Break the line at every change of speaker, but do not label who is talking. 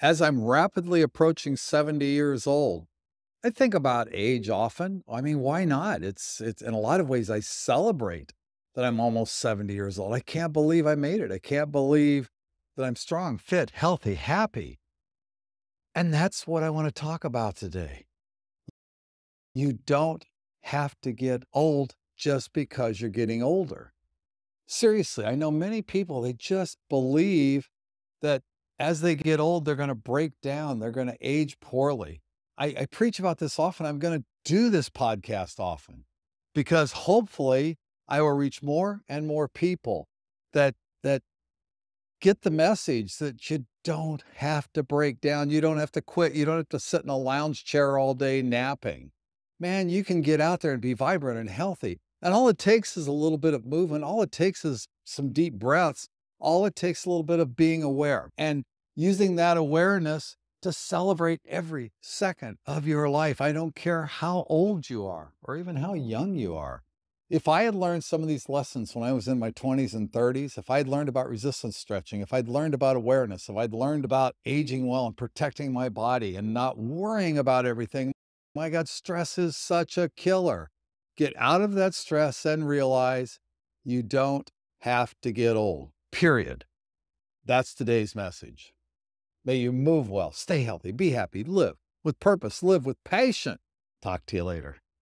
As I'm rapidly approaching 70 years old, I think about age often. I mean, why not? It's it's in a lot of ways I celebrate that I'm almost 70 years old. I can't believe I made it. I can't believe that I'm strong, fit, healthy, happy. And that's what I want to talk about today. You don't have to get old just because you're getting older. Seriously, I know many people, they just believe that as they get old, they're going to break down, they're going to age poorly. I, I preach about this often. I'm going to do this podcast often because hopefully I will reach more and more people that that get the message that you don't have to break down. You don't have to quit. You don't have to sit in a lounge chair all day napping. Man, you can get out there and be vibrant and healthy. And all it takes is a little bit of movement. All it takes is some deep breaths. All it takes a little bit of being aware and using that awareness to celebrate every second of your life. I don't care how old you are or even how mm-hmm. young you are. If I had learned some of these lessons when I was in my 20s and 30s, if I'd learned about resistance stretching, if I'd learned about awareness, if I'd learned about aging well and protecting my body and not worrying about everything, my God, stress is such a killer. Get out of that stress and realize you don't have to get old, period. That's today's message. May you move well, stay healthy, be happy, live with purpose, live with passion. Talk to you later.